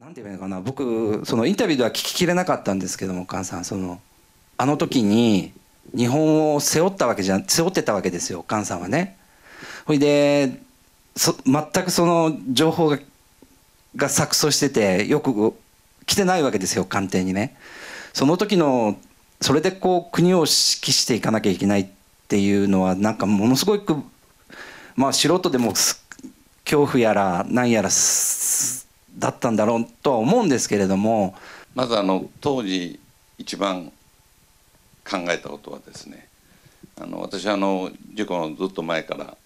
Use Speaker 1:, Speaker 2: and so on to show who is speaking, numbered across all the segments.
Speaker 1: なんて言えばいいのかな僕そのインタビューでは聞ききれなかったんですけども菅さんそのあの時に日本を背負ったわけじゃ背負ってたわけですよ菅さんはね。ほいで全くその情報がが錯綜しててよく来てないわけですよ官邸にね。その時のそれでこう国を指揮していかなきゃいけないっていうのはなんかものすごくまあ素人でも恐怖やら何やらだったんだろうとは思うんですけれども
Speaker 2: まずあの当時一番考えたことはですねあの私はあの事故のずっと前から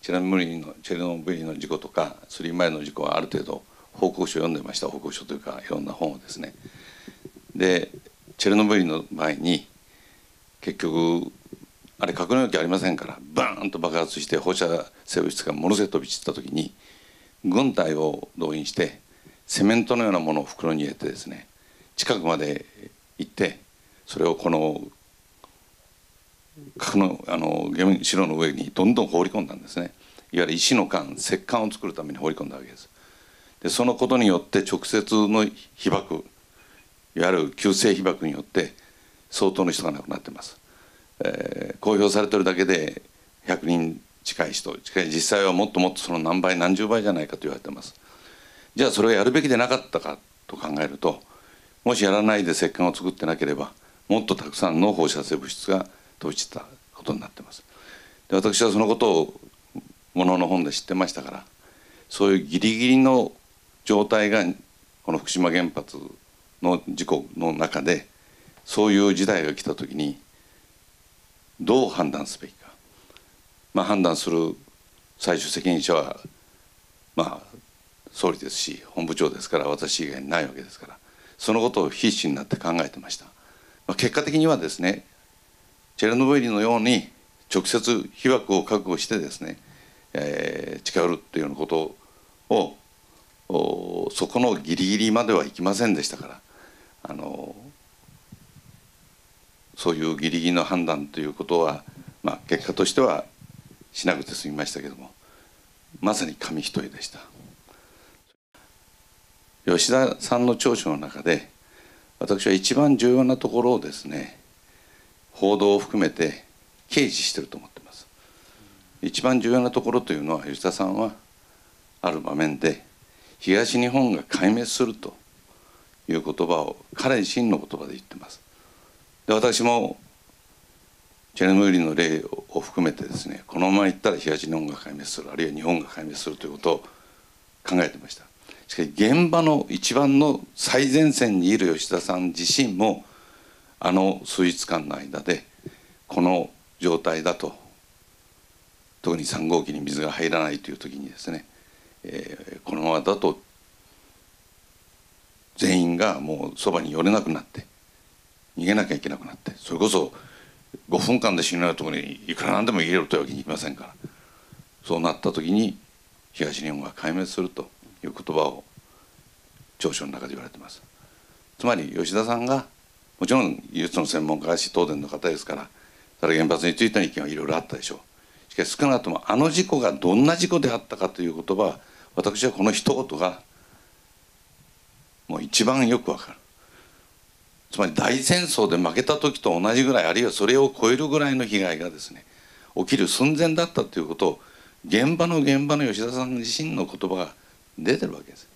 Speaker 2: チェルノブイリのチェルノブイリの事故とかスリーマイの事故はある程度報告書を読んでました。報告書というかいろんな本をですね。でチェルノブイリの前に結局あれ格納容器ありませんからバーンと爆発して放射性物質がものすごい飛び散った時に軍隊を動員してセメントのようなものを袋に入れてですね近くまで行ってそれをこの核のあの城の上にどんどん放り込んだんですね。いわゆる石の管石管を作るために放り込んだわけです。でそのことによって直接の被爆いわゆる急性被爆によって相当の人が亡くなってます、えー、公表されてるだけで100人近い人近い実際はもっともっとその何倍何十倍じゃないかと言われてます。じゃあそれをやるべきでなかったかと考えるともしやらないで石棺を作ってなければもっとたくさんの放射性物質が飛び散ったことになってます。で私はそのことをものの本で知ってましたからそういうギリギリの状態がこの福島原発の事故の中でそういう時代が来た時にどう判断すべきか、まあ、判断する最終責任者はまあ総理ですし本部長ですから私以外にないわけですからそのことを必死になって考えてました、まあ、結果的にはですねチェルノブイリのように直接被爆を覚悟してですね、えー、近寄るっていうようなことをそこのギリギリまではいきませんでしたからあのそういうギリギリの判断ということは、まあ、結果としてはしなくて済みましたけどもまさに紙一重でした。吉田さんの聴取の中で私は一番重要なところをですね報道を含めて掲示してると思ってます一番重要なところというのは吉田さんはある場面で東日本が壊滅するという言葉を彼自身の言葉で言ってますで私もチェルノブイリの例を含めてですねこのままいったら東日本が壊滅するあるいは日本が壊滅するということを考えてました。しかし現場の一番の最前線にいる吉田さん自身もあの数日間の間でこの状態だと特に3号機に水が入らないという時にですね、えー、このままだと全員がもうそばに寄れなくなって逃げなきゃいけなくなってそれこそ5分間で死ぬようなところにいくらなんでも入れるというわけにいきませんから。そうなった時に東日本が壊滅するという言葉を長所の中で言われてます。つまり吉田さんがもちろん技術の専門家だし東電の方ですからそれ原発についての意見はいろいろあったでしょう。しかし少なくともあの事故がどんな事故であったかという言葉は私はこの一言がもう一番よくわかる。つまり大戦争で負けた時と同じぐらいあるいはそれを超えるぐらいの被害がですね起きる寸前だったということを現場の現場の吉田さん自身の言葉が出てるわけです。